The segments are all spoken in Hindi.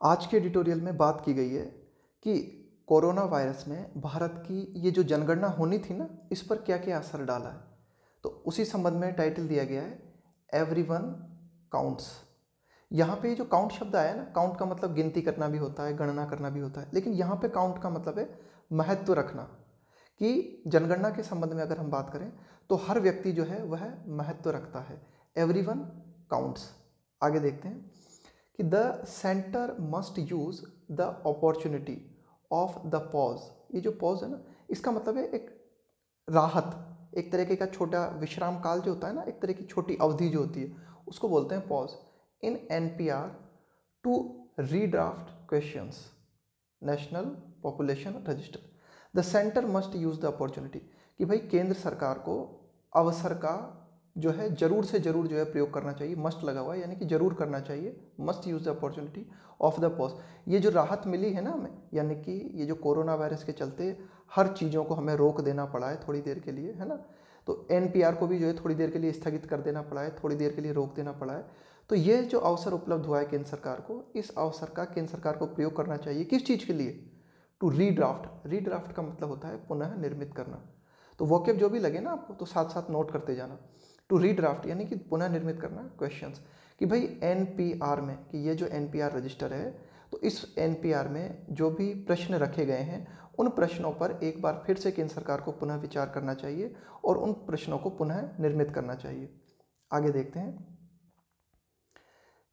आज के एडिटोरियल में बात की गई है कि कोरोना वायरस ने भारत की ये जो जनगणना होनी थी ना, इस पर क्या क्या असर डाला है? तो उसी संबंध में टाइटल दिया गया है एवरी वन काउंट्स यहाँ पे जो काउंट शब्द आया ना काउंट का मतलब गिनती करना भी होता है, गणना करना भी होता है, लेकिन यहाँ पे काउंट का मतलब है महत्व रखना। कि जनगणना के संबंध में अगर हम बात करें तो हर व्यक्ति जो है, वह महत्व रखता है। एवरी वन काउंट्स आगे देखते हैं। कि the centre must use the opportunity of the pause ये जो पॉज है ना, इसका मतलब है एक राहत, एक तरीके का छोटा विश्राम काल जो होता है ना, एक तरह की छोटी अवधि जो होती है, उसको बोलते हैं pause in N P R to redraft question national population register the centre must use the opportunity कि भाई केंद्र सरकार को अवसर का जो है ज़रूर से ज़रूर जो है प्रयोग करना चाहिए, मस्ट लगा हुआ है, यानी कि ज़रूर करना चाहिए, must use the opportunity of the pause. ये जो राहत मिली है ना हमें, यानी कि ये जो कोरोना वायरस के चलते हर चीज़ों को हमें रोक देना पड़ा है थोड़ी देर के लिए, है ना? तो एनपीआर को भी जो है थोड़ी देर के लिए स्थगित कर देना पड़ा है, थोड़ी देर के लिए रोक देना पड़ा है। तो ये जो अवसर उपलब्ध हुआ है केंद्र सरकार को, इस अवसर का केंद्र सरकार को प्रयोग करना चाहिए किस चीज़ के लिए? To redraft. रीड्राफ्ट का मतलब होता है पुनः निर्मित करना। तो वॉकेब जो भी लगे ना आपको तो साथ साथ नोट करते जाना। टू रीड्राफ्ट यानी कि पुनः निर्मित करना क्वेश्चन कि भाई एनपीआर में, कि ये जो एनपीआर रजिस्टर है तो इस एनपीआर में जो भी प्रश्न रखे गए हैं, उन प्रश्नों पर एक बार फिर से केंद्र सरकार को पुनः विचार करना चाहिए और उन प्रश्नों को पुनः निर्मित करना चाहिए। आगे देखते हैं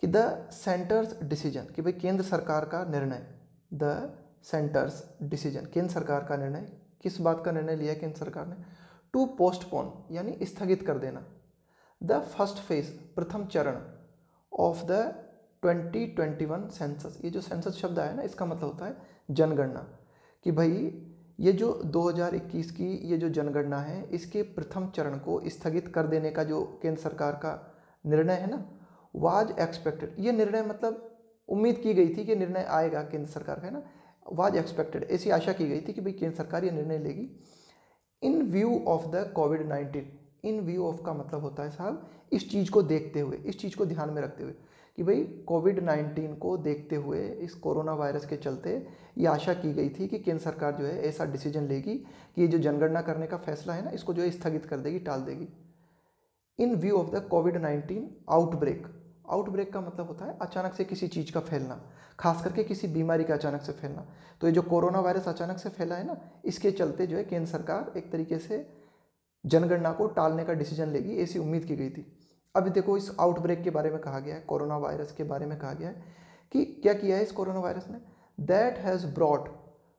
कि द सेंटर्स डिसीज़न कि भाई केंद्र सरकार का निर्णय द सेंटर्स डिसीज़न केंद्र सरकार का निर्णय, किस बात का निर्णय लिया केंद्र सरकार ने? टू पोस्टपोन यानी स्थगित कर देना। द फ़र्स्ट फ़ेज़ प्रथम चरण ऑफ़ द 2021 सेंसस ये जो सेंसस शब्द आया ना, इसका मतलब होता है जनगणना। कि भाई, ये जो 2021 की ये जो जनगणना है, इसके प्रथम चरण को स्थगित कर देने का जो केंद्र सरकार का निर्णय है ना वाज एक्सपेक्टेड ये निर्णय मतलब उम्मीद की गई थी कि निर्णय आएगा केंद्र सरकार का, है ना? वाज एक्सपेक्टेड ऐसी आशा की गई थी कि भाई केंद्र सरकार ये निर्णय लेगी। In view of the COVID nineteen in view of का मतलब होता है साहब, इस चीज़ को देखते हुए, इस चीज़ को ध्यान में रखते हुए कि भाई कोविड नाइन्टीन को देखते हुए, इस कोरोना वायरस के चलते ये आशा की गई थी कि केंद्र सरकार जो है ऐसा डिसीज़न लेगी कि ये जो जनगणना करने का फैसला है ना, इसको जो है स्थगित कर देगी, टाल देगी। In view of the COVID nineteen outbreak outbreak का मतलब होता है अचानक से किसी चीज़ का फैलना, खास करके किसी बीमारी का अचानक से फैलना। तो ये जो कोरोना वायरस अचानक से फैला है ना, इसके चलते जो है केंद्र सरकार एक तरीके से जनगणना को टालने का डिसीज़न लेगी, ऐसी उम्मीद की गई थी। अभी देखो, इस आउटब्रेक के बारे में कहा गया है कोरोना वायरस के बारे में कहा गया है कि क्या किया है इस कोरोना वायरस ने? That has brought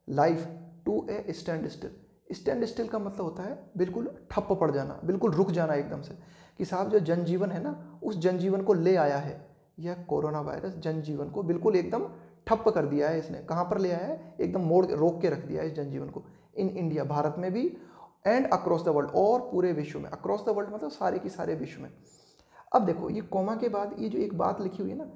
life to a standstill standstill का मतलब होता है बिल्कुल ठप्प पड़ जाना, बिल्कुल रुक जाना एकदम से। कि साहब, जो जनजीवन है ना, उस जनजीवन को ले आया है। यह कोरोना वायरस जनजीवन को बिल्कुल एकदम ठप्प कर दिया है इसने। कहाँ पर ले आया है? एकदम मोड़ रोक के रख दिया है इस जनजीवन को। इन इंडिया भारत में भी एंड अक्रॉस द वर्ल्ड और पूरे विश्व में। अक्रॉस द वर्ल्ड मतलब सारे की सारे विश्व में। अब देखो, ये कोमा के बाद, ये जो एक बात लिखी हुई है ना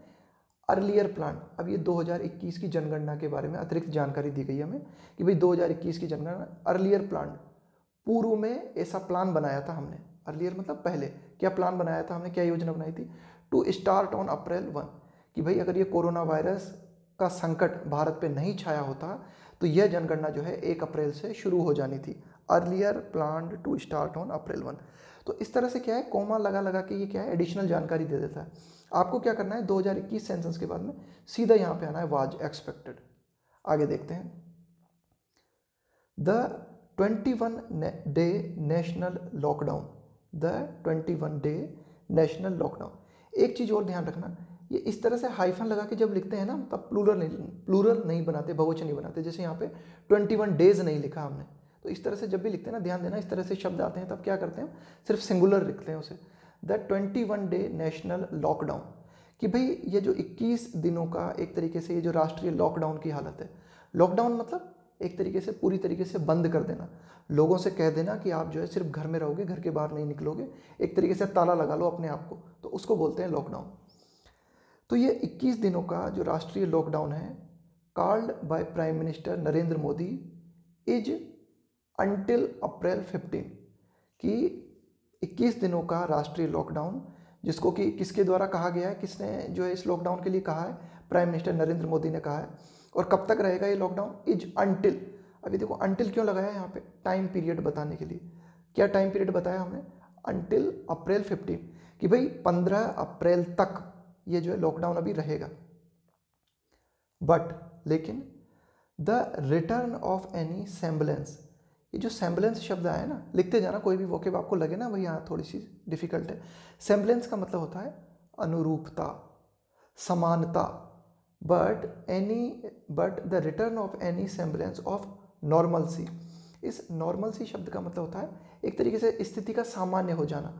अर्लियर प्लान अब ये 2021 की जनगणना के बारे में अतिरिक्त जानकारी दी गई हमें कि भाई 2021 की जनगणना अर्लियर प्लान पूर्व में ऐसा प्लान बनाया था हमने। अर्लियर मतलब पहले। क्या प्लान बनाया था हमने? क्या योजना बनाई थी? To start on April one कि भाई अगर ये कोरोना वायरस का संकट भारत पे नहीं छाया होता तो यह जनगणना जो है एक अप्रैल से शुरू हो जानी थी। Earlier plan to start on April one तो इस तरह से क्या है? कोमा लगा लगा के ये क्या है? एडिशनल जानकारी दे देता है। आपको क्या करना है? 2021 सेंसस के बाद में सीधा यहाँ पे आना है वाज एक्सपेक्टेड आगे देखते हैं। The 21 day national lockdown the 21 day national lockdown एक चीज़ और ध्यान रखना, ये इस तरह से हाइफन लगा के जब लिखते हैं ना, तब प्लूरल नहीं प्लूरल नहीं बनाते, बहुवचन नहीं बनाते, जैसे यहाँ पे 21 डेज़ नहीं लिखा हमने। तो इस तरह से जब भी लिखते हैं ना, ध्यान देना, इस तरह से शब्द आते हैं, तब क्या करते हैं सिर्फ़ सिंगुलर लिखते हैं उसे। The twenty one day national lockdown कि भाई, ये जो 21 दिनों का एक तरीके से ये जो राष्ट्रीय लॉकडाउन की हालत है लॉकडाउन मतलब एक तरीके से, पूरी तरीके से बंद कर देना। लोगों से कह देना कि आप जो है सिर्फ़ घर में रहोगे, घर के बाहर नहीं निकलोगे, एक तरीके से ताला लगा लो अपने आप को तो उसको बोलते हैं लॉकडाउन तो ये 21 दिनों का जो राष्ट्रीय लॉकडाउन है called by prime minister Narendra Modi is until April 15 कि 21 दिनों का राष्ट्रीय लॉकडाउन जिसको कि किसके द्वारा कहा गया है? किसने जो है इस लॉकडाउन के लिए कहा है? प्राइम मिनिस्टर नरेंद्र मोदी ने कहा है। और कब तक रहेगा ये लॉकडाउन इज़ अनटिल अभी देखो अनटिल क्यों लगाया है यहाँ पे? टाइम पीरियड बताने के लिए। क्या टाइम पीरियड बताया हमने? अनटिल अप्रैल फिफ्टीन कि भाई पंद्रह अप्रैल तक ये जो है लॉकडाउन अभी रहेगा। बट लेकिन the return of any semblance ये जो सेम्बलेंस शब्द आया ना, लिखते जाना, कोई भी वोकेब आपको लगे ना भाई यहाँ थोड़ी सी डिफ़िकल्ट है। सेम्बलेंस का मतलब होता है अनुरूपता, समानता but any but the return of any semblance of normalcy इस नॉर्मल सी शब्द का मतलब होता है, एक तरीके से स्थिति का सामान्य हो जाना।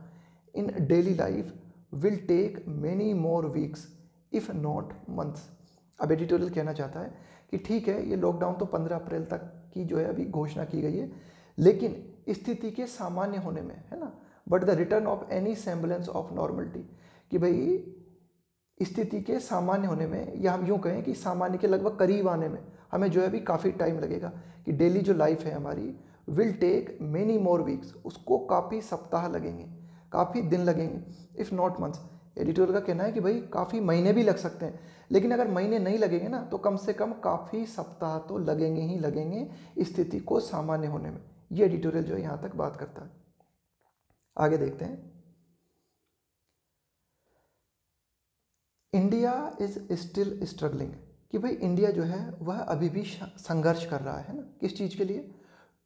In daily life will take many more weeks if not months अब एडिटोरियल कहना चाहता है कि ठीक है, ये लॉकडाउन तो 15 अप्रैल तक की जो है अभी घोषणा की गई है। लेकिन स्थिति के सामान्य होने में, है ना? But the return of any semblance of normality कि भाई, स्थिति के सामान्य होने में या हम यूँ कहें कि सामान्य के लगभग करीब आने में हमें जो है अभी काफ़ी टाइम लगेगा कि डेली जो लाइफ है हमारी will take many more weeks उसको काफ़ी सप्ताह लगेंगे, काफ़ी दिन लगेंगे इफ़ नॉट मंथ्स एडिटोरियल का कहना है कि भाई काफ़ी महीने भी लग सकते हैं। लेकिन अगर महीने नहीं लगेंगे ना तो कम से कम काफ़ी सप्ताह तो लगेंगे ही लगेंगे स्थिति को सामान्य होने में। ये एडिटोरियल जो है यहाँ तक बात करता है। आगे देखते हैं। India is still struggling. कि भाई इंडिया जो है, वह अभी भी संघर्ष कर रहा है ना, किस चीज़ के लिए?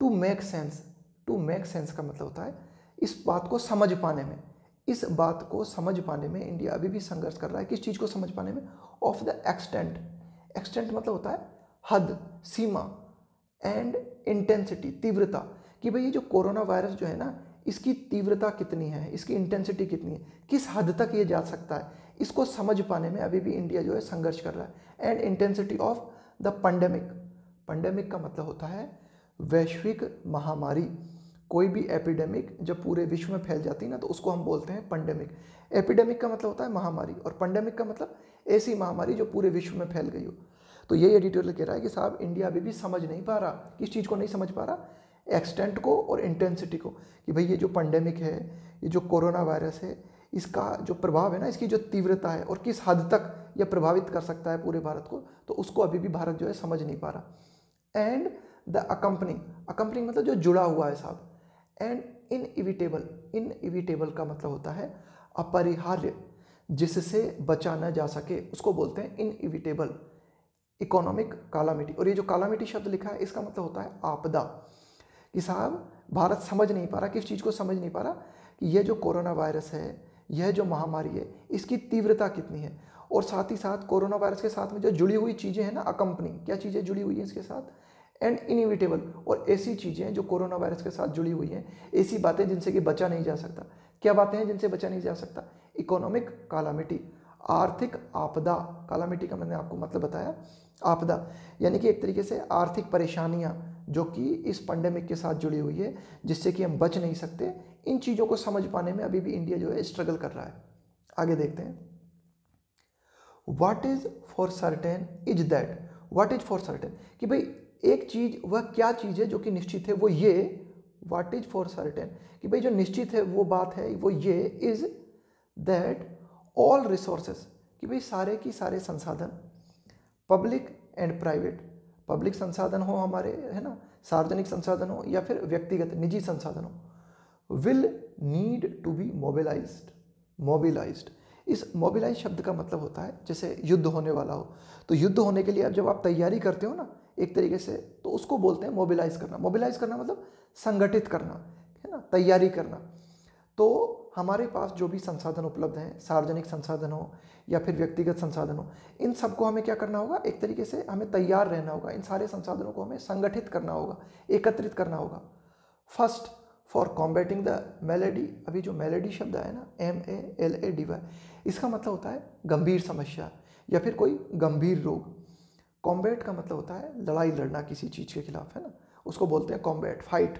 To make sense to make sense का मतलब होता है, इस बात को समझ पाने में। इस बात को समझ पाने में इंडिया अभी भी संघर्ष कर रहा है, किस चीज़ को समझ पाने में? ऑफ़ द एक्सटेंट एक्सटेंट मतलब होता है हद, सीमा एंड इंटेंसिटी तीव्रता। कि भाई ये जो कोरोना वायरस जो है ना, इसकी तीव्रता कितनी है? इसकी इंटेंसिटी कितनी है? किस हद तक ये जा सकता है? इसको समझ पाने में अभी भी इंडिया जो है संघर्ष कर रहा है। And intensity of the pandemic pandemic का मतलब होता है वैश्विक महामारी। कोई भी एपिडेमिक जब पूरे विश्व में फैल जाती है ना तो उसको हम बोलते हैं पंडेमिक एपिडेमिक का मतलब होता है महामारी, और पंडेमिक का मतलब ऐसी महामारी जो पूरे विश्व में फैल गई हो। तो यही एडिटोरियल कह रहा है कि साहब इंडिया अभी भी समझ नहीं पा रहा, किस चीज़ को नहीं समझ पा रहा? एक्सटेंट को और इंटेंसिटी को, कि भाई ये जो पंडेमिक है, ये जो कोरोना वायरस है, इसका जो प्रभाव है ना, इसकी जो तीव्रता है, और किस हद तक यह प्रभावित कर सकता है पूरे भारत को तो उसको अभी भी भारत जो है समझ नहीं पा रहा. एंड द अकम्पनिंग अकम्पनिंग मतलब जो जुड़ा हुआ है साहब एंड इन इविटेबल इन इविटेबल का मतलब होता है अपरिहार्य, जिससे बचा न जा सके, उसको बोलते हैं इन इविटेबल इकोनॉमिक कालामिटी और ये जो कालामिटी शब्द लिखा है, इसका मतलब होता है आपदा। कि साहब, भारत समझ नहीं पा रहा, किस चीज़ को समझ नहीं पा रहा, कि यह जो कोरोना वायरस है, यह जो महामारी है, इसकी तीव्रता कितनी है? और साथ ही साथ कोरोना वायरस के साथ में जो जुड़ी हुई चीज़ें हैं ना अकम्पनी क्या चीज़ें जुड़ी हुई हैं इसके साथ? एंड इनिविटेबल और ऐसी चीज़ें जो कोरोना वायरस के साथ जुड़ी हुई हैं, ऐसी बातें जिनसे कि बचा नहीं जा सकता। क्या बातें हैं जिनसे बचा नहीं जा सकता? इकोनॉमिक कालामिटी आर्थिक आपदा। कालामिटी का मैंने आपको मतलब बताया। आपदा, यानी कि एक तरीके से आर्थिक परेशानियाँ जो कि इस पंडेमिक के साथ जुड़ी हुई है, जिससे कि हम बच नहीं सकते। इन चीज़ों को समझ पाने में अभी भी इंडिया जो है स्ट्रगल कर रहा है। आगे देखते हैं। What is for certain is that what is for certain कि भाई एक चीज़ वह क्या चीज़ है जो कि निश्चित है, वो ये वाट इज़ फॉर सर्टेन कि भाई जो निश्चित है, वो बात है, वो ये इज़ दैट ऑल रिसोर्सेस कि भाई सारे की सारे संसाधन पब्लिक एंड प्राइवेट पब्लिक संसाधन हो हमारे, है ना, सार्वजनिक संसाधन हो या फिर व्यक्तिगत, निजी संसाधन हो will need to be mobilize mobilize इस मोबिलाइज शब्द का मतलब होता है, जैसे युद्ध होने वाला हो। तो युद्ध होने के लिए अब जब आप तैयारी करते हो ना एक तरीके से तो उसको बोलते हैं मोबिलाइज करना। मोबिलाइज करना मतलब संगठित करना, है ना? तैयारी करना। तो हमारे पास जो भी संसाधन उपलब्ध हैं, सार्वजनिक संसाधन हो या फिर व्यक्तिगत संसाधन हो इन सबको हमें क्या करना होगा? एक तरीके से हमें तैयार रहना होगा। इन सारे संसाधनों को हमें संगठित करना होगा, एकत्रित करना होगा। First for combating the malady अभी जो मेलेडी शब्द है ना M A L A D Y इसका मतलब होता है गंभीर समस्या या फिर कोई गंभीर रोग। कॉम्बैट का मतलब होता है लड़ाई लड़ना किसी चीज़ के खिलाफ, है ना? उसको बोलते हैं कॉम्बैट फाइट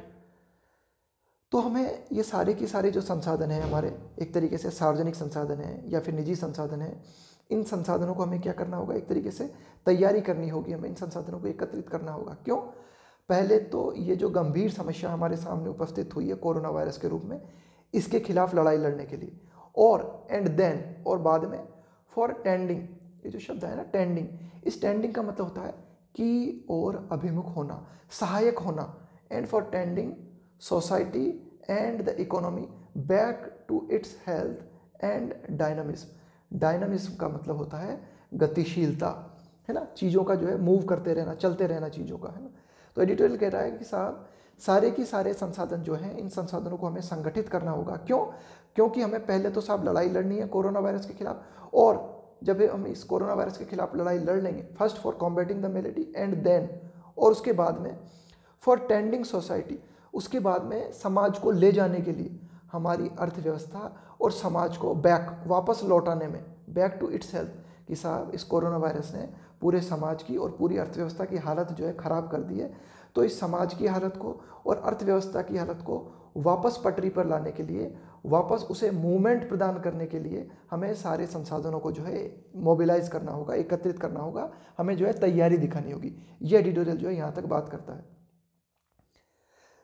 तो हमें ये सारे के सारे जो संसाधन हैं हमारे, एक तरीके से सार्वजनिक संसाधन हैं या फिर निजी संसाधन हैं, इन संसाधनों को हमें क्या करना होगा? एक तरीके से तैयारी करनी होगी, हमें इन संसाधनों को एकत्रित करना होगा। क्यों? पहले तो ये जो गंभीर समस्या हमारे सामने उपस्थित हुई है कोरोना वायरस के रूप में, इसके खिलाफ लड़ाई लड़ने के लिए। और एंड देन और बाद में फॉर टेंडिंग ये जो शब्द है ना टेंडिंग इस टेंडिंग का मतलब होता है की और अभिमुख होना, सहायक होना। And for tending society and the economy back to its health and dynamism dynamism का मतलब होता है गतिशीलता, है ना? चीज़ों का जो है मूव करते रहना, चलते रहना चीज़ों का, है ना? तो एडिटोरियल कह रहा है कि साहब, सारे के सारे संसाधन जो हैं, इन संसाधनों को हमें संगठित करना होगा। क्यों? क्योंकि हमें पहले तो साहब लड़ाई लड़नी है कोरोना वायरस के खिलाफ, और जब हम इस कोरोना वायरस के खिलाफ लड़ाई लड़ लेंगे first for combating the malady and then और उसके बाद में फॉर टेंडिंग सोसाइटी उसके बाद में समाज को ले जाने के लिए हमारी अर्थव्यवस्था और समाज को बैक वापस लौटाने में बैक टू इट्स हेल्थ कि साहब इस कोरोना वायरस ने पूरे समाज की और पूरी अर्थव्यवस्था की हालत जो है ख़राब कर दी है। तो इस समाज की हालत को और अर्थव्यवस्था की हालत को वापस पटरी पर लाने के लिए वापस उसे मूवमेंट प्रदान करने के लिए हमें सारे संसाधनों को जो है मोबिलाइज करना होगा, एकत्रित करना होगा। हमें जो है तैयारी दिखानी होगी। ये एडिटोरियल जो है यहाँ तक बात करता है।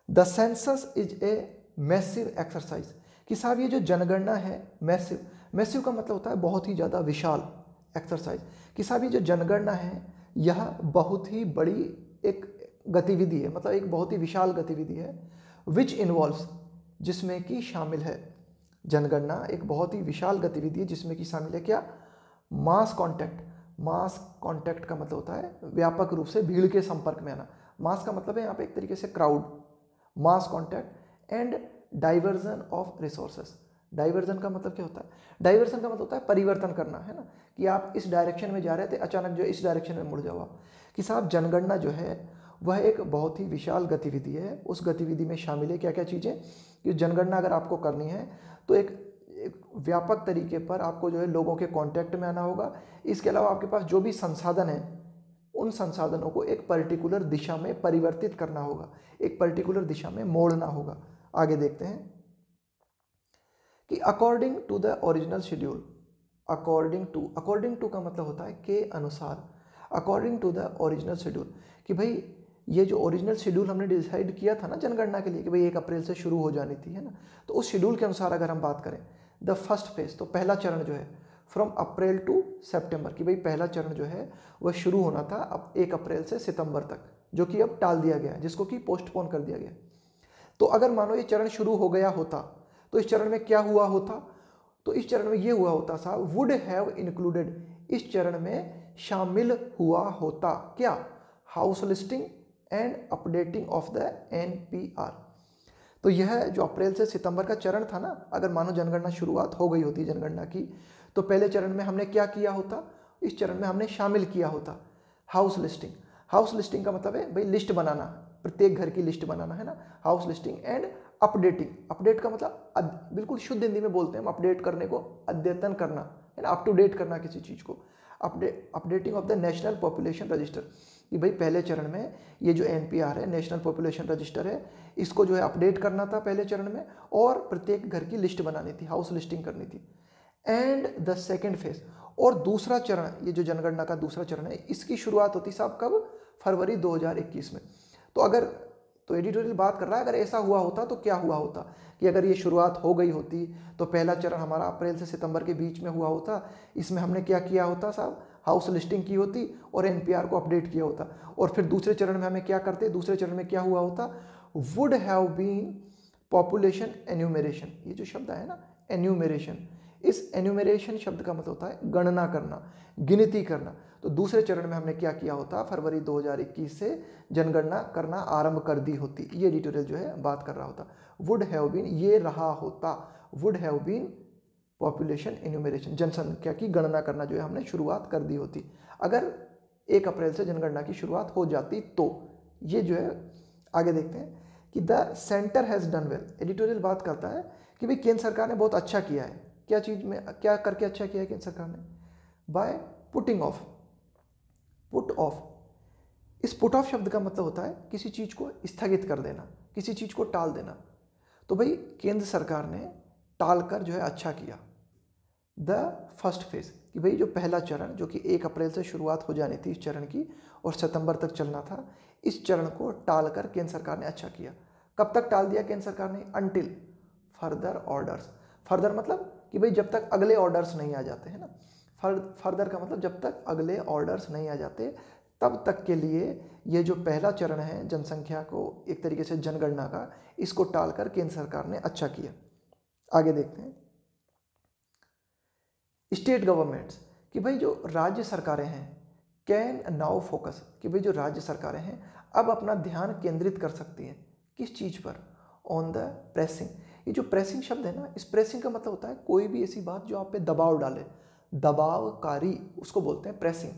The census is a massive exercise कि साहब ये जो जनगणना है मैसिव मैसिव का मतलब होता है बहुत ही ज़्यादा विशाल एक्सरसाइज कि साहब ये जो जनगणना है, यह बहुत ही बड़ी एक गतिविधि है मतलब एक बहुत ही विशाल गतिविधि है विच इन्वॉल्व्स जिसमें कि शामिल है। जनगणना एक बहुत ही विशाल गतिविधि है, जिसमें कि शामिल है क्या? मास कांटेक्ट मास कांटेक्ट का मतलब होता है व्यापक रूप से भीड़ के संपर्क में आना। मास का मतलब है यहाँ पे एक तरीके से crowd mass contact and diversion of resources diversion का मतलब क्या होता है? डाइवर्जन का मतलब होता है परिवर्तन करना, है ना? कि आप इस डायरेक्शन में जा रहे थे, अचानक जो इस डायरेक्शन में मुड़ जाओ आप। कि साहब, जनगणना जो है, वह एक बहुत ही विशाल गतिविधि है। उस गतिविधि में शामिल है क्या क्या चीज़ें? कि जनगणना अगर आपको करनी है तो एक, एक व्यापक तरीके पर आपको जो है लोगों के कांटेक्ट में आना होगा। इसके अलावा आपके पास जो भी संसाधन है उन संसाधनों को एक पर्टिकुलर दिशा में परिवर्तित करना होगा। एक पर्टिकुलर दिशा में मोड़ना होगा। आगे देखते हैं कि according to the original schedule according to according to का मतलब होता है के अनुसार। According to the original schedule कि भाई ये जो ओरिजिनल शेड्यूल हमने डिसाइड किया था ना जनगणना के लिए कि भाई एक अप्रैल से शुरू हो जानी थी, है ना? तो उस शेड्यूल के अनुसार अगर हम बात करें द फ़र्स्ट फ़ेज़ तो पहला चरण जो है फ्रॉम अप्रैल टू सेप्टेम्बर कि भाई पहला चरण जो है, वह शुरू होना था अब एक अप्रैल से सितंबर तक, जो कि अब टाल दिया गया जिसको कि पोस्टपोन कर दिया गया तो अगर मानो ये चरण शुरू हो गया होता तो इस चरण में क्या हुआ होता? तो इस चरण में ये हुआ होता साहब वुड हैव इंक्लूडेड इस चरण में शामिल हुआ होता। क्या? House listing and updating of the NPR तो यह जो अप्रैल से सितंबर का चरण था ना, अगर मानो जनगणना शुरुआत हो गई होती जनगणना की तो पहले चरण में हमने क्या किया होता? इस चरण में हमने शामिल किया होता हाउस लिस्टिंग हाउस लिस्टिंग का मतलब है, भाई लिस्ट बनाना, प्रत्येक घर की लिस्ट बनाना, है ना? House listing and updating update का मतलब बिल्कुल शुद्ध हिंदी में बोलते हैं, हम अपडेट करने को अद्यतन करना, है ना? अप टू डेट करना किसी चीज़ को. Update updating of the national population register कि भाई पहले चरण में ये जो एनपीआर है नेशनल पॉपुलेशन रजिस्टर है, इसको जो है अपडेट करना था पहले चरण में और प्रत्येक घर की लिस्ट बनानी थी हाउस लिस्टिंग करनी थी। एंड द सेकेंड फ़ेज़ और दूसरा चरण, ये जो जनगणना का दूसरा चरण है, इसकी शुरुआत होती साहब कब? फरवरी 2021 में। तो अगर तो एडिटोरियल बात कर रहा है, अगर ऐसा हुआ होता तो क्या हुआ होता? कि अगर ये शुरुआत हो गई होती तो पहला चरण हमारा अप्रैल से सितंबर के बीच में हुआ होता, इसमें हमने क्या किया होता साहब? हाउस लिस्टिंग की होती और एनपीआर को अपडेट किया होता। और फिर दूसरे चरण में हमें क्या करते, दूसरे चरण में क्या हुआ होता? Would have been population enumeration ये जो शब्द है ना एन्यूमरेशन इस एन्यूमरेशन शब्द का मतलब होता है गणना करना, गिनती करना। तो दूसरे चरण में हमने क्या किया होता? फरवरी 2021 से जनगणना करना आरंभ कर दी होती। ये एडिटोरियल जो है, बात कर रहा होता। वुड हैव बीन ये रहा होता। Would have been population enumeration जनसंख्या की गणना करना जो है हमने शुरुआत कर दी होती। अगर एक अप्रैल से जनगणना की शुरुआत हो जाती तो ये जो है, आगे देखते हैं कि the centre has done well. Editorial बात करता है कि भाई केंद्र सरकार ने बहुत अच्छा किया है। क्या चीज़ में, क्या करके अच्छा किया है केंद्र सरकार ने? By putting off, put off. इस पुट ऑफ़ शब्द का मतलब होता है किसी चीज़ को स्थगित कर देना, किसी चीज़ को टाल देना। तो भाई केंद्र सरकार ने टाल कर जो है अच्छा किया। द फ़र्स्ट फ़ेज़ कि भाई जो पहला चरण, जो कि एक अप्रैल से शुरुआत हो जानी थी इस चरण की और सितंबर तक चलना था, इस चरण को टाल कर केंद्र सरकार ने अच्छा किया। कब तक टाल दिया केंद्र सरकार ने? अनटिल फर्दर ऑर्डर्स फर्दर मतलब कि भाई जब तक अगले ऑर्डर्स नहीं आ जाते, हैं ना? फर्दर का मतलब जब तक अगले ऑर्डर्स नहीं आ जाते, तब तक के लिए ये जो पहला चरण है जनसंख्या को एक तरीके से जनगणना का, इसको टालकर केंद्र सरकार ने अच्छा किया। आगे देखते हैं। स्टेट गवर्नमेंट्स कि भाई जो राज्य सरकारें हैं, कैन नाउ फोकस कि भाई जो राज्य सरकारें हैं, अब अपना ध्यान केंद्रित कर सकती हैं। किस चीज़ पर? ऑन द प्रेसिंग ये जो प्रेसिंग शब्द है ना, इस प्रेसिंग का मतलब होता है कोई भी ऐसी बात जो आप पे दबाव डाले। दबावकारी, उसको बोलते हैं प्रेसिंग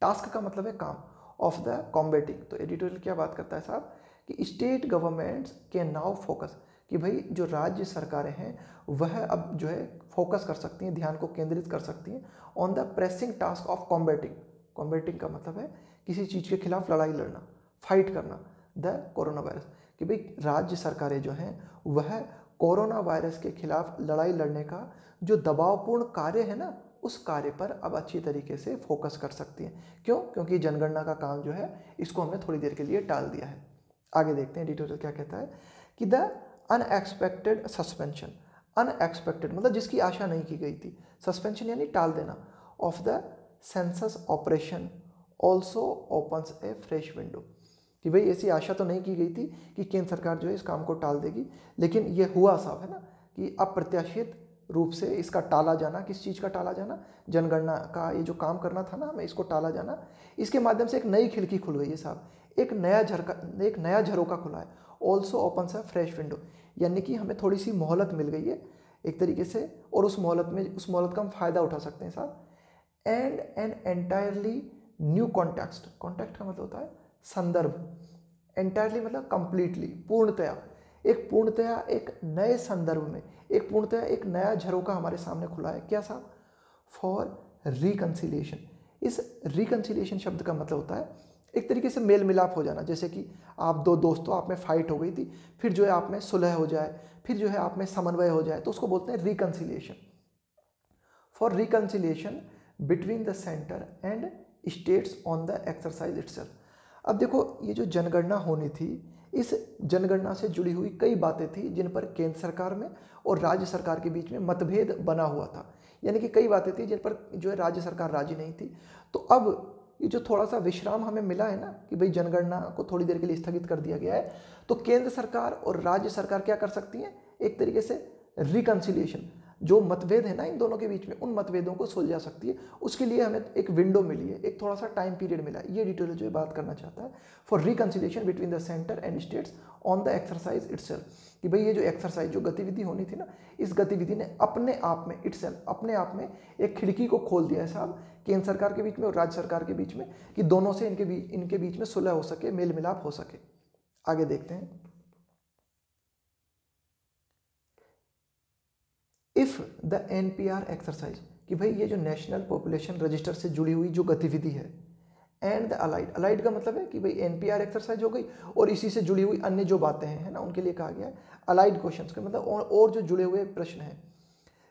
टास्क का मतलब है काम। ऑफ़ द कॉम्बेटिंग तो एडिटोरियल क्या बात करता है साहब? कि state governments can now focus कि भाई जो राज्य सरकारें हैं, वह अब जो है फोकस कर सकती हैं, ध्यान को केंद्रित कर सकती हैं on the pressing task of combating combating का मतलब है किसी चीज़ के खिलाफ लड़ाई लड़ना फाइट करना द कोरोना वायरस कि भाई राज्य सरकारें जो हैं, वह कोरोना वायरस के खिलाफ लड़ाई लड़ने का जो दबावपूर्ण कार्य है ना, उस कार्य पर अब अच्छी तरीके से फोकस कर सकती हैं। क्यों? क्योंकि जनगणना का काम जो है, इसको हमने थोड़ी देर के लिए टाल दिया है। आगे देखते हैं एडिटोरियल क्या कहता है कि द अनएक्सपेक्टेड सस्पेंशन अनएक्सपेक्टेड मतलब जिसकी आशा नहीं की गई थी। सस्पेंशन यानी टाल देना। Of the census operation also opens a fresh window कि भाई ऐसी आशा तो नहीं की गई थी कि केंद्र सरकार जो है इस काम को टाल देगी, लेकिन ये हुआ साहब है ना? कि अप्रत्याशित रूप से इसका टाला जाना, किस चीज़ का टाला जाना? जनगणना का ये जो काम करना था ना हमें, इसको टाला जाना। इसके माध्यम से एक नई खिड़की खुल गई है साहब एक नया झरका, एक नया झरोका खुला है। Also open a fresh window यानी कि हमें थोड़ी सी मोहलत मिल गई है एक तरीके से, और उस मोहलत में, उस मोहलत का हम फ़ायदा उठा सकते हैं साहब। And an entirely new context contact का मतलब होता है संदर्भ। एंटायरली मतलब कंप्लीटली पूर्णतया। एक पूर्णतया एक नए संदर्भ में, एक पूर्णतया एक नया झरोका हमारे सामने खुला है। क्या साहब? फॉर रिकन्सिलेशन इस रिकन्सिलेशन शब्द का मतलब होता है एक तरीके से मेल मिलाप हो जाना। जैसे कि आप दो दोस्तों आप में फाइट हो गई थी, फिर जो है आप में सुलह हो जाए, फिर जो है आप में समन्वय हो जाए तो उसको बोलते हैं reconciliation for reconciliation between the centre and states on the exercise itself अब देखो, ये जो जनगणना होनी थी, इस जनगणना से जुड़ी हुई कई बातें थी, जिन पर केंद्र सरकार में और राज्य सरकार के बीच में मतभेद बना हुआ था। यानी कि कई बातें थी जिन पर जो है राज्य सरकार राज़ी नहीं थी। तो अब ये जो थोड़ा सा विश्राम हमें मिला है ना कि भाई जनगणना को थोड़ी देर के लिए स्थगित कर दिया गया है तो केंद्र सरकार और राज्य सरकार क्या कर सकती हैं? एक तरीके से रिकन्सिलिएशन जो मतभेद है ना इन दोनों के बीच में, उन मतभेदों को सुलझा सकती है। उसके लिए हमें एक विंडो मिली है, एक थोड़ा सा टाइम पीरियड मिला है। ये डिटेल जो बात करना चाहता है for reconciliation between the centre and states on the exercise its कि भाई ये जो एक्सरसाइज जो गतिविधि होनी थी ना, इस गतिविधि ने अपने आप में इट्स अपने आप में एक खिड़की को खोल दिया है साहब, केंद्र सरकार के बीच में और राज्य सरकार के बीच में, कि दोनों से इनके बीच इनके बीच में सुलह हो सके, मेल मिलाप हो सके। आगे देखते हैं। If the N P R exercise कि भाई ये जो नेशनल पॉपुलेशन रजिस्टर से जुड़ी हुई जो गतिविधि है एंड द अलाइड अलाइड का मतलब है कि भाई एन पी आर एक्सरसाइज हो गई और इसी से जुड़ी हुई अन्य जो बातें हैं है ना उनके लिए कहा गया है अलाइड क्वेश्चन का मतलब और, और जो जुड़े हुए प्रश्न हैं।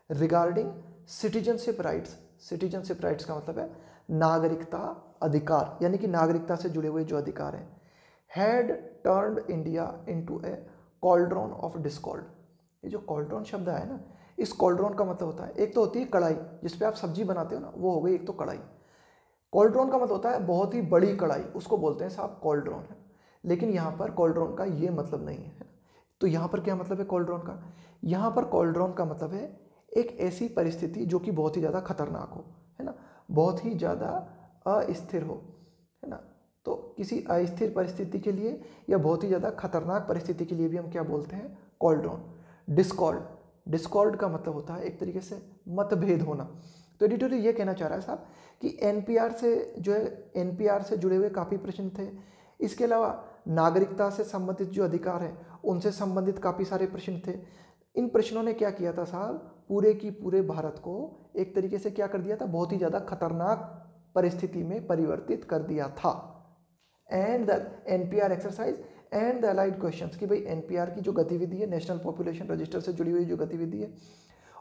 Regarding citizenship rights citizenship rights का मतलब है नागरिकता अधिकार यानी कि नागरिकता से जुड़े हुए जो अधिकार हैं had turn India into a cauldron of discord ये जो कॉल्ड्रॉन शब्द है ना इस कोल्ड्रोन का मतलब होता है, एक तो होती है कढ़ाई, जिस पे आप सब्ज़ी बनाते हो ना, वो हो गई एक तो कढ़ाई। कोल्ड्रोन का मतलब होता है बहुत ही बड़ी कढ़ाई, उसको बोलते हैं साहब कोल्ड्रोन है। लेकिन यहाँ पर कोल्ड्रोन का ये मतलब नहीं है तो यहाँ पर क्या मतलब है कोल्ड्रोन का? यहाँ पर कोल्ड्रोन का मतलब है एक ऐसी परिस्थिति जो कि बहुत ही ज़्यादा खतरनाक हो, है ना? बहुत ही ज़्यादा अस्थिर हो, है ना? तो किसी अस्थिर परिस्थिति के लिए या बहुत ही ज़्यादा खतरनाक परिस्थिति के लिए भी हम क्या बोलते हैं? कोल्ड्रोन, डिस्कॉल्ड। डिस्कॉर्ड का मतलब होता है एक तरीके से मतभेद होना। तो एडिटोरियल ये कहना चाह रहा है साहब कि एनपीआर से जो है एनपीआर से जुड़े हुए काफ़ी प्रश्न थे। इसके अलावा नागरिकता से संबंधित जो अधिकार हैं, उनसे संबंधित काफ़ी सारे प्रश्न थे। इन प्रश्नों ने क्या किया था साहब? पूरे की पूरे भारत को एक तरीके से क्या कर दिया था? बहुत ही ज़्यादा खतरनाक परिस्थिति में परिवर्तित कर दिया था। And the N P R exercise and the allied question कि भाई एनपीआर की जो गतिविधि है नेशनल पॉपुलेशन रजिस्टर से जुड़ी हुई जो गतिविधि है,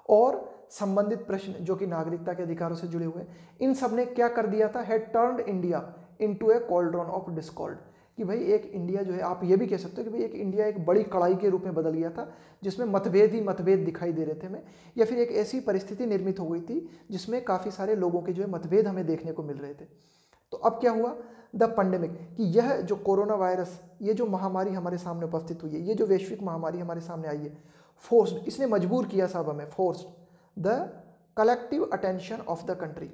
और संबंधित प्रश्न जो कि नागरिकता के अधिकारों से जुड़े हुए इन सबने क्या कर दिया था? Had turn India into a cauldron of discord कि भाई एक इंडिया जो है, आप ये भी कह सकते हो कि भाई एक इंडिया एक बड़ी कड़ाई के रूप में बदल गया था, जिसमें मतभेद ही मतभेद दिखाई दे रहे थे हमें, या फिर एक ऐसी परिस्थिति निर्मित हो गई थी, जिसमें काफ़ी सारे लोगों के जो है मतभेद हमें देखने को मिल रहे थे। तो अब क्या हुआ? द पंडेमिक कि यह जो कोरोना वायरस ये जो महामारी हमारे सामने उपस्थित हुई है, ये जो वैश्विक महामारी हमारे सामने आई है फोर्स्ड इसने मजबूर किया साहब हमें forced the collective attention of the country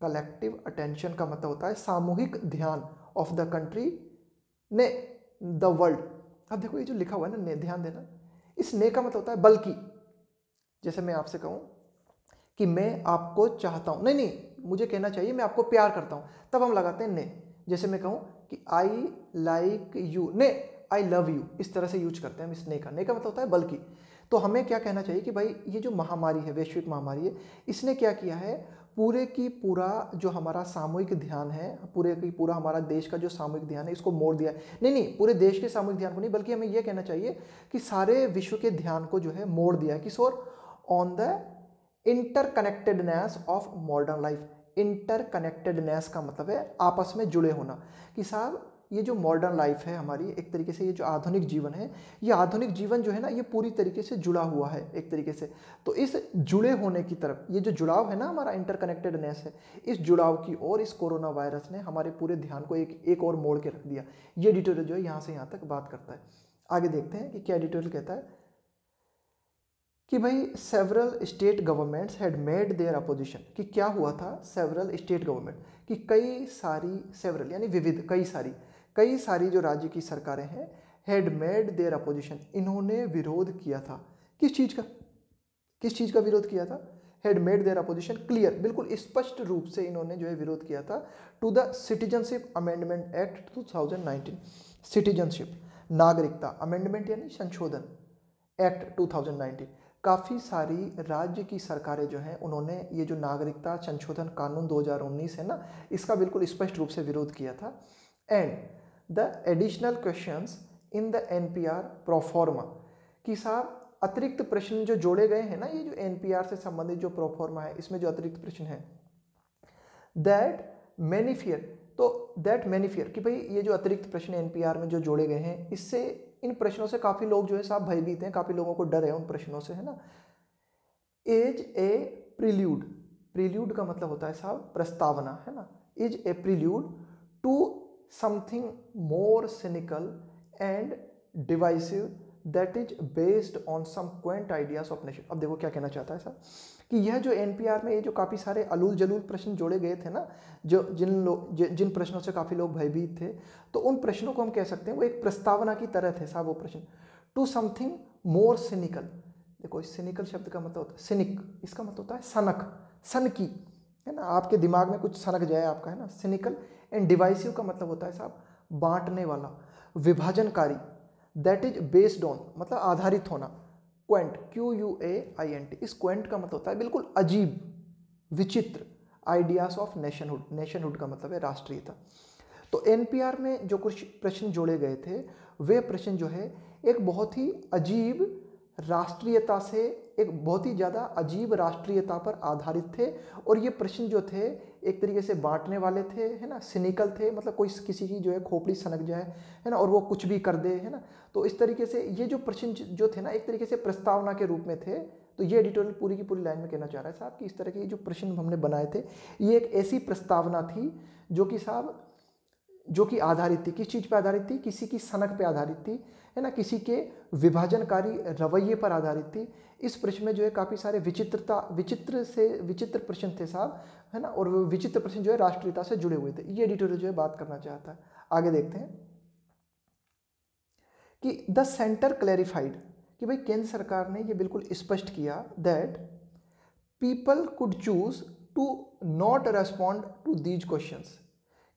collective attention का मतलब होता है सामूहिक ध्यान ऑफ़ द कंट्री ने द वर्ल्ड अब देखो ये जो लिखा हुआ है ना, ने, ध्यान देना, इस ने का मतलब होता है बल्कि. जैसे मैं आपसे कहूँ कि मैं आपको चाहता हूँ, नहीं नहीं मुझे कहना चाहिए, मैं आपको प्यार करता हूँ। तब हम लगाते हैं ने। जैसे मैं कहूँ कि आई लाइक यू ने आई लव यू इस तरह से यूज़ करते हैं हम इस ने का। ने का मतलब होता है बल्कि। तो हमें क्या कहना चाहिए कि भाई, ये जो महामारी है, वैश्विक महामारी है, इसने क्या किया है? पूरे की पूरा जो हमारा सामूहिक ध्यान है, पूरे की पूरा हमारा देश का जो सामूहिक ध्यान है, इसको मोड़ दिया नहीं नहीं, पूरे देश के सामूहिक ध्यान को नहीं, बल्कि हमें यह कहना चाहिए कि सारे विश्व के ध्यान को जो है मोड़ दिया है। किस और on the interconnectedness of modern life interconnectedness का मतलब है आपस में जुड़े होना। कि साहब, ये जो मॉडर्न लाइफ है हमारी, एक तरीके से ये जो आधुनिक जीवन है, ये आधुनिक जीवन जो है ना, ये पूरी तरीके से जुड़ा हुआ है, एक तरीके से। तो इस जुड़े होने की तरफ़, ये जो जुड़ाव है ना हमारा इंटरकनेक्टेडनेस है, इस जुड़ाव की ओर, इस कोरोना वायरस ने हमारे पूरे ध्यान को एक एक और मोड़ के रख दिया। ये एडिटोरियल जो है यहाँ से यहाँ तक बात करता है। आगे देखते हैं कि क्या एडिटोरियल कहता है। कि भाई several state governments had made their opposition कि क्या हुआ था सेवरल स्टेट गवर्नमेंट कि कई सारी सेवरल यानी विविध, कई सारी कई सारी जो राज्य की सरकारें हैं हैड मेड देयर अपोजिशन इन्होंने विरोध किया था। किस चीज़ का? किस चीज़ का विरोध किया था? Had made their opposition clear बिल्कुल स्पष्ट रूप से इन्होंने जो है विरोध किया था to the citizenship amendment act 2019 citizenship नागरिकता अमेंडमेंट यानी संशोधन एक्ट 2019 काफ़ी सारी राज्य की सरकारें जो हैं, उन्होंने ये जो नागरिकता संशोधन कानून 2019 है ना, इसका बिल्कुल स्पष्ट रूप से विरोध किया था। And the additional questions in the N P R proforma कि साहब, अतिरिक्त प्रश्न जो जोड़े गए हैं ना, ये जो एन पी आर से संबंधित जो प्रोफॉर्मा है, इसमें जो अतिरिक्त प्रश्न है दैट मैनिफियर तो दैट मैनिफियर कि भाई ये जो अतिरिक्त प्रश्न एन पी आर में जो जोड़े गए हैं, इससे इन प्रश्नों से काफ़ी लोग जो है साहब भयभीत हैं, काफ़ी लोगों को डर है उन प्रश्नों से, है ना? एज ए प्रिल्यूड प्रिल्यूड का मतलब होता है साहब प्रस्तावना, है ना? Is a prelude to something more cynical and divisive that is based on some quaint ideas of nation अब देखो क्या कहना चाहता है सर कि यह जो एनपीआर में ये जो काफ़ी सारे अलूल जलूल प्रश्न जोड़े गए थे ना, जो जिन लोग जिन प्रश्नों से काफ़ी लोग भयभीत थे तो उन प्रश्नों को हम कह सकते हैं, वो एक प्रस्तावना की तरह थे साहब वो प्रश्न। टू समथिंग मोर सिनिकल देखो, इस सिनिकल शब्द का मतलब होता है सिनिक इसका मतलब होता है सनक, सन की, है ना? आपके दिमाग में कुछ सनक जाए आपका, है ना? सिनिकल एंड डिवाइसिव का मतलब होता है साहब, बांटने वाला, विभाजनकारी। दैट इज़ बेस्ड ऑन मतलब आधारित होना। Quaint Q U A I N T इस क्वेंट का मतलब होता है बिल्कुल अजीब, विचित्र आइडियाज़ ऑफ़ नेशनहुड नेशनहुड का मतलब है राष्ट्रीयता। तो एनपीआर में जो कुछ प्रश्न जोड़े गए थे, वे प्रश्न जो है एक बहुत ही अजीब राष्ट्रीयता से एक बहुत ही ज़्यादा अजीब राष्ट्रीयता पर आधारित थे और ये प्रश्न जो थे एक तरीके से बांटने वाले थे, है ना? सिनिकल थे मतलब कोई किसी की जो है खोपड़ी सनक जाए है ना? और वो कुछ भी कर दे, है ना? तो इस तरीके से ये जो प्रश्न जो थे ना, एक तरीके से प्रस्तावना के रूप में थे। तो ये एडिटोरियल पूरी की पूरी लाइन में कहना चाह रहा है साहब कि इस तरह के जो प्रश्न हमने बनाए थे, ये एक ऐसी प्रस्तावना थी जो कि साहब, जो कि आधारित थी। किस चीज़ पर आधारित थी? किसी की सनक पर आधारित थी, है ना? किसी के विभाजनकारी रवैये पर आधारित थी। इस प्रश्न में जो है काफ़ी सारे विचित्रता, विचित्र से, विचित्र प्रश्न थे साहब, है ना? और विचित्र प्रश्न जो है राष्ट्रीयता से जुड़े हुए थे। ये एडिटोरियल जो है बात करना चाहता है। आगे देखते हैं कि द सेंटर क्लैरिफाइड कि भाई केंद्र सरकार ने ये बिल्कुल स्पष्ट किया that people could choose to not respond to these questions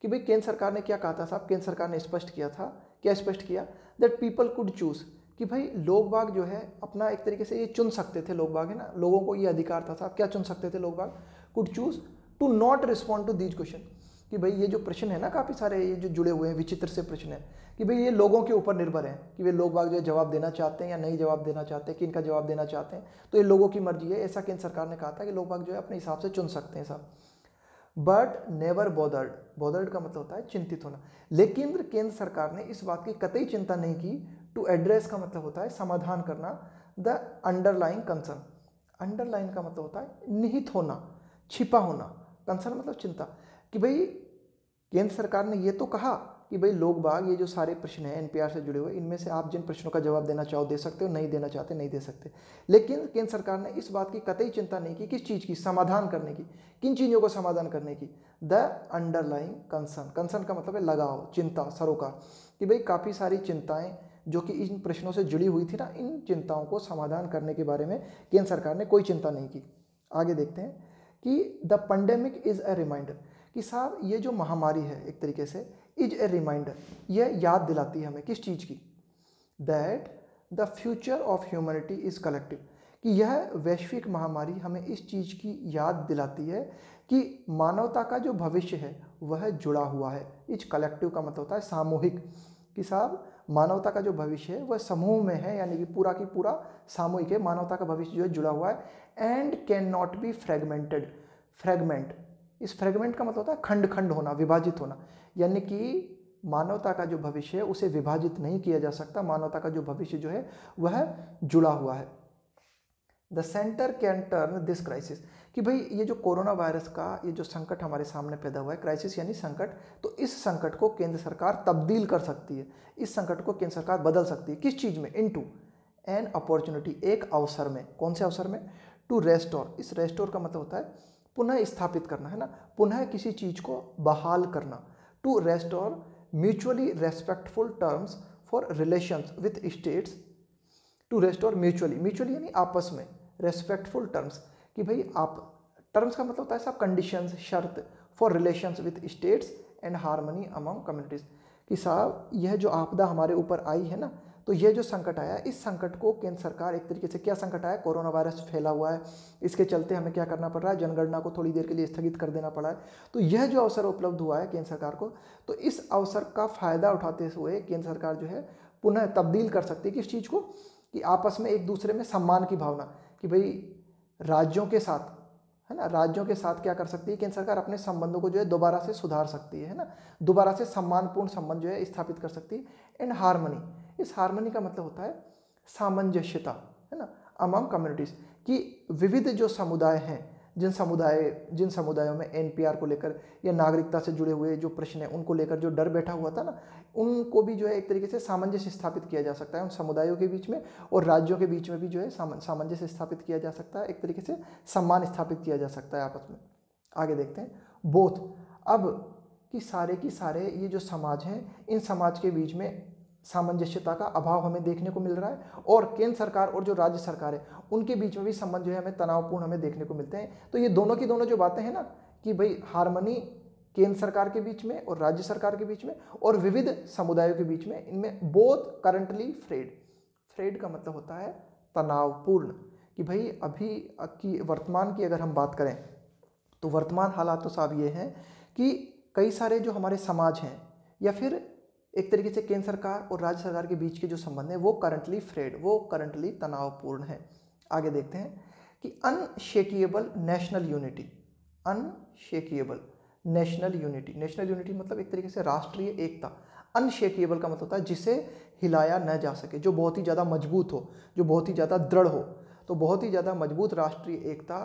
कि भाई केंद्र सरकार ने क्या कहा था साहब? केंद्र सरकार ने स्पष्ट किया था। क्या स्पष्ट किया? दैट पीपल कुड चूज़ कि भाई लोग बाग जो है, अपना एक तरीके से ये चुन सकते थे लोग बाग है ना? लोगों को ये अधिकार था साहब क्या चुन सकते थे लोग बाग could choose to not respond to these question कि भाई ये जो प्रश्न है ना, काफ़ी सारे ये जो जुड़े हुए हैं, विचित्र से प्रश्न है। कि भाई ये लोगों के ऊपर निर्भर है, कि वे लोग बाग जो है जवाब देना चाहते हैं या नहीं जवाब देना चाहते हैं कि इनका जवाब देना चाहते हैं। तो ये लोगों की मर्ज़ी है, ऐसा केंद्र सरकार ने कहा था कि लोग बाग जो है अपने हिसाब से चुन सकते हैं साहब बट नेवर बॉदर्ड बॉदर्ड का मतलब होता है चिंतित होना। लेकिन केंद्र सरकार ने इस बात की कतई चिंता नहीं की टू एड्रेस का मतलब होता है समाधान करना, द अंडरलाइन कंसर्न। अंडरलाइन का मतलब होता है निहित होना, छिपा होना। कंसर्न मतलब चिंता। कि भाई, केंद्र सरकार ने ये तो कहा कि भाई लोग बाग, ये जो सारे प्रश्न हैं एनपीआर से जुड़े हुए, इनमें से आप जिन प्रश्नों का जवाब देना चाहो दे सकते हो, नहीं देना चाहते, नहीं दे सकते। लेकिन केंद्र सरकार ने इस बात की कतई चिंता नहीं की किस चीज़ की? समाधान करने की। किन चीज़ों को समाधान करने की? The underline concern. कंसर्न का मतलब है लगाव, चिंता, सरोकार। कि भाई काफ़ी सारी चिंताएँ जो कि इन प्रश्नों से जुड़ी हुई थी ना, इन चिंताओं को समाधान करने के बारे में केंद्र सरकार ने कोई चिंता नहीं की। आगे देखते हैं कि the pandemic is a reminder कि साहब, ये जो महामारी है एक तरीके से इज़ ए रिमाइंडर यह याद दिलाती है हमें किस चीज़ की? That the future of humanity is collective कि यह वैश्विक महामारी हमें इस चीज़ की याद दिलाती है कि मानवता का जो भविष्य है, वह जुड़ा हुआ है। इज़ कलेक्टिव का मतलब होता है सामूहिक। कि साहब मानवता का जो भविष्य है, वह समूह में है, यानी कि पूरा की पूरा सामूहिक है, मानवता का भविष्य जो है जुड़ा हुआ है and can not be fragmented fragment इस फ्रेगमेंट का मतलब होता है खंड खंड होना, विभाजित होना। यानी कि मानवता का जो भविष्य है, उसे विभाजित नहीं किया जा सकता। मानवता का जो भविष्य जो है, वह जुड़ा हुआ है। The centre can turn this crisis कि भाई, ये जो कोरोना वायरस का, ये जो संकट हमारे सामने पैदा हुआ है क्राइसिस यानी संकट तो इस संकट को केंद्र सरकार तब्दील कर सकती है। इस संकट को केंद्र सरकार बदल सकती है। किस चीज़ में? इन टू एन अपॉर्चुनिटी एक अवसर में। कौन से अवसर में? टू रेस्टोर इस रेस्टोर का मतलब होता है पुनः स्थापित करना, है ना? पुनः किसी चीज़ को बहाल करना। To restore mutually respectful terms for relations with states to restore mutually mutually यानी आपस में। रेस्पेक्टफुल टर्म्स कि भाई आप टर्म्स का मतलब होता है सब कंडीशंस शर्त for relations with states and harmony among communities कि साहब, यह जो आपदा हमारे ऊपर आई है ना तो ये जो संकट आया, इस संकट को केंद्र सरकार एक तरीके से, क्या संकट आया? कोरोना वायरस फैला हुआ है, इसके चलते हमें क्या करना पड़ रहा है? जनगणना को थोड़ी देर के लिए स्थगित कर देना पड़ा है। तो यह जो अवसर उपलब्ध हुआ है केंद्र सरकार को तो इस अवसर का फ़ायदा उठाते हुए केंद्र सरकार जो है पुनः तब्दील कर सकती है किस चीज़ को, कि आपस में एक दूसरे में सम्मान की भावना। कि भाई राज्यों के साथ, है ना? राज्यों के साथ क्या कर सकती है केंद्र सरकार अपने संबंधों को जो है दोबारा से सुधार सकती है ना? दोबारा से सम्मानपूर्ण संबंध जो है स्थापित कर सकती है। एंड हारमोनी, इस हारमोनी का मतलब होता है सामंजस्यता, है ना? अमंग कम्युनिटीज़ कि विविध जो समुदाय हैं जिन समुदाय, जिन समुदायों में एनपीआर को लेकर या नागरिकता से जुड़े हुए जो प्रश्न हैं, उनको लेकर जो डर बैठा हुआ था ना, उनको भी जो है एक तरीके से सामंजस्य स्थापित किया जा सकता है उन समुदायों के बीच में और राज्यों के बीच में भी जो है सामंजस्य स्थापित किया जा सकता है, एक तरीके से सम्मान स्थापित किया जा सकता है आपस में। आगे देखते हैं। बोथ अब कि सारे की सारे ये जो समाज हैं, इन समाज के बीच में सामंजस्यता का अभाव हमें देखने को मिल रहा है और केंद्र सरकार और जो राज्य सरकार है, उनके बीच में भी संबंध जो है हमें तनावपूर्ण हमें देखने को मिलते हैं। तो ये दोनों की दोनों जो बातें हैं ना, कि भाई हारमोनी केंद्र सरकार के बीच में और राज्य सरकार के बीच में और विविध समुदायों के बीच में, इनमें बोथ करंटली फ्रेड फ्रेड का मतलब होता है तनावपूर्ण। कि भाई अभी की वर्तमान की अगर हम बात करें तो वर्तमान हालात तो साहब ये हैं कि कई सारे जो हमारे समाज हैं या फिर एक तरीके से केंद्र सरकार और राज्य सरकार के बीच के जो संबंध है, वो करंटली फ्रेड वो करंटली तनावपूर्ण है। आगे देखते हैं कि unshakeable national unity unshakeable national unity national unity मतलब एक तरीके से राष्ट्रीय एकता। अनशेकिएबल का मतलब होता है जिसे हिलाया न जा सके, जो बहुत ही ज़्यादा मज़बूत हो, जो बहुत ही ज़्यादा दृढ़ हो। तो बहुत ही ज़्यादा मज़बूत राष्ट्रीय एकता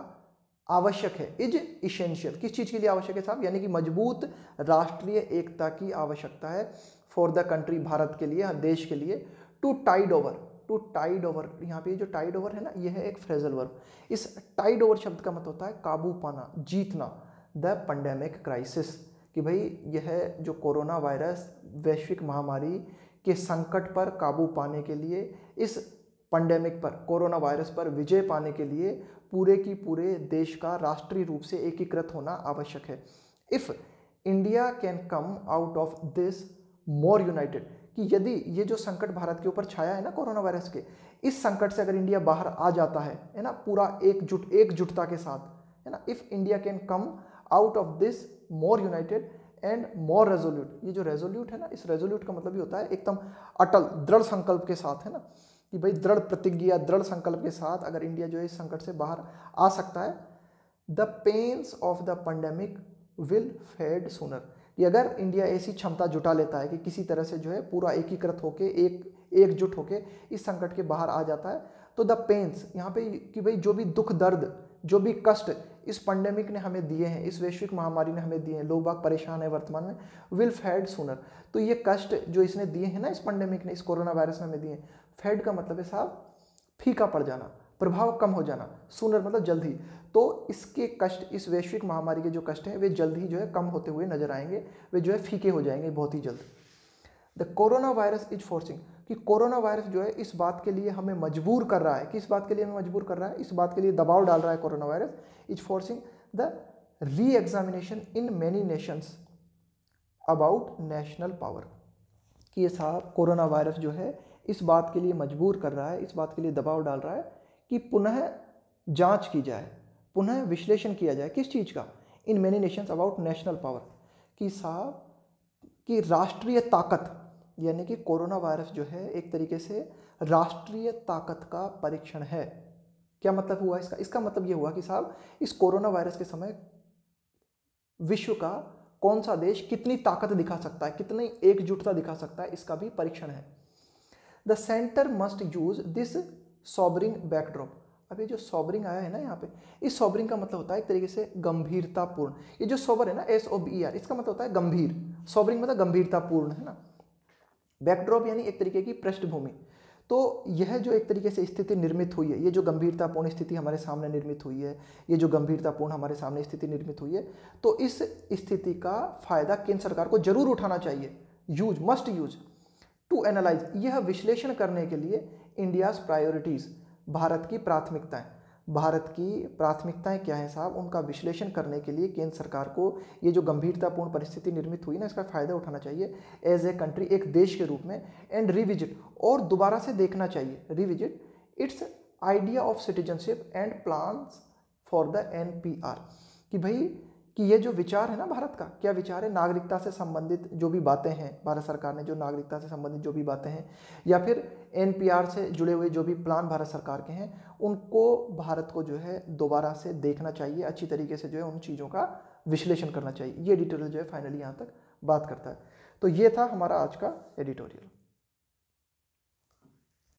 आवश्यक है इज़ इसेंशियल किस चीज़ के लिए आवश्यक है साहब? यानी कि मज़बूत राष्ट्रीय एकता की आवश्यकता है। फॉर द कंट्री भारत के लिए, देश के लिए to tide over to tide over यहाँ पे जो टाइड ओवर है ना, ये है एक फ्रेजल वर्ब इस टाइड ओवर शब्द का मतलब होता है काबू पाना, जीतना द पंडेमिक क्राइसिस कि भाई, यह जो कोरोना वायरस वैश्विक महामारी के संकट पर काबू पाने के लिए, इस पंडेमिक पर कोरोना वायरस पर विजय पाने के लिए पूरे की पूरे देश का राष्ट्रीय रूप से एकीकृत होना आवश्यक है. If India can come out of this more united कि यदि ये जो संकट भारत के ऊपर छाया है ना कोरोना वायरस के, इस संकट से अगर इंडिया बाहर आ जाता है है ना, पूरा एकजुट, एकजुटता के साथ, है ना if India can come out of this more united and more resolute ये जो रेजोल्यूट है ना, इस रेजोल्यूट का मतलब ये होता है एकदम अटल, दृढ़ संकल्प के साथ, है ना, कि भाई दृढ़ प्रतिज्ञा, दृढ़ संकल्प के साथ अगर इंडिया जो है इस संकट से बाहर आ सकता है the pains of the pandemic will fade sooner कि अगर इंडिया ऐसी क्षमता जुटा लेता है कि किसी तरह से जो है पूरा एकीकृत होके, एक, एकजुट होके इस संकट के बाहर आ जाता है तो द पेंस यहाँ पे कि भाई जो भी दुख, दर्द, जो भी कष्ट इस पंडेमिक ने हमें दिए हैं, इस वैश्विक महामारी ने हमें दिए हैं, लोग बाग परेशान है वर्तमान में विल फेड सुनर तो ये कष्ट जो इसने दिए हैं ना इस पंडेमिक ने, इस कोरोना वायरस ने हमें दिए हैं फेड का मतलब है साहब, फीका पड़ जाना। प्रभाव कम हो जाना सुनर मतलब जल्द ही। तो इसके कष्ट, इस वैश्विक महामारी के जो कष्ट हैं, वे जल्द ही जो है कम होते हुए नज़र आएँगे, वे जो है फीके हो जाएँगे बहुत ही जल्द। The corona virus is forcing कि कोरोना वायरस जो है इस बात के लिए हमें मजबूर कर रहा है। किस बात के लिए हमें मजबूर कर रहा है? इस बात के लिए दबाव डाल रहा है coronavirus is forcing the reexamination in many nations about national power कि ये साहब कोरोना वायरस जो है इस बात के लिए मजबूर कर रहा है, इस बात के लिए दबाव डाल रहा है कि पुनः जाँच की जाए, पुनः विश्लेषण किया जाए किस चीज़ का? In many nations about national power कि साहब कि राष्ट्रीय ताकत, यानी कि कोरोना वायरस जो है, एक तरीके से राष्ट्रीय ताकत का परीक्षण है। क्या मतलब हुआ इसका? इसका मतलब ये हुआ कि साहब, इस कोरोना वायरस के समय विश्व का कौन सा देश कितनी ताकत दिखा सकता है, कितनी एकजुटता दिखा सकता है, इसका भी परीक्षण है। The centre must use this sobering backdrop अब ये जो सॉबरिंग आया है ना यहाँ पे, इस सॉबरिंग का मतलब होता है एक तरीके से गंभीरतापूर्ण। ये जो सोबर है ना एस ओ बी आर इसका मतलब होता है गंभीर। सॉबरिंग मतलब गंभीरतापूर्ण, है ना? बैकड्रॉप यानी एक तरीके की पृष्ठभूमि। तो यह जो एक तरीके से स्थिति निर्मित हुई है, ये जो गंभीरतापूर्ण स्थिति हमारे सामने निर्मित हुई है, ये जो गंभीरतापूर्ण हमारे सामने स्थिति निर्मित हुई है तो इस स्थिति का फ़ायदा केंद्र सरकार को ज़रूर उठाना चाहिए। Use must use to analyse यह विश्लेषण करने के लिए इंडियाज प्रायोरिटीज़ भारत की प्राथमिकताएँ। भारत की प्राथमिकताएँ क्या हैं साहब? उनका विश्लेषण करने के लिए केंद्र सरकार को ये जो गंभीरतापूर्ण परिस्थिति निर्मित हुई ना, इसका फ़ायदा उठाना चाहिए। एज ए कंट्री एक देश के रूप में एंड रिविजिट और दोबारा से देखना चाहिए। Revisit its idea of citizenship and plans for the N कि भाई कि ये जो विचार है ना भारत का, क्या विचार है नागरिकता से संबंधित जो भी बातें हैं, भारत सरकार ने जो नागरिकता से संबंधित जो भी बातें हैं, या फिर एनपीआर से जुड़े हुए जो भी प्लान भारत सरकार के हैं, उनको भारत को जो है दोबारा से देखना चाहिए, अच्छी तरीके से जो है उन चीज़ों का विश्लेषण करना चाहिए। ये एडिटोरियल जो है फाइनली यहाँ तक बात करता है। तो ये था हमारा आज का एडिटोरियल।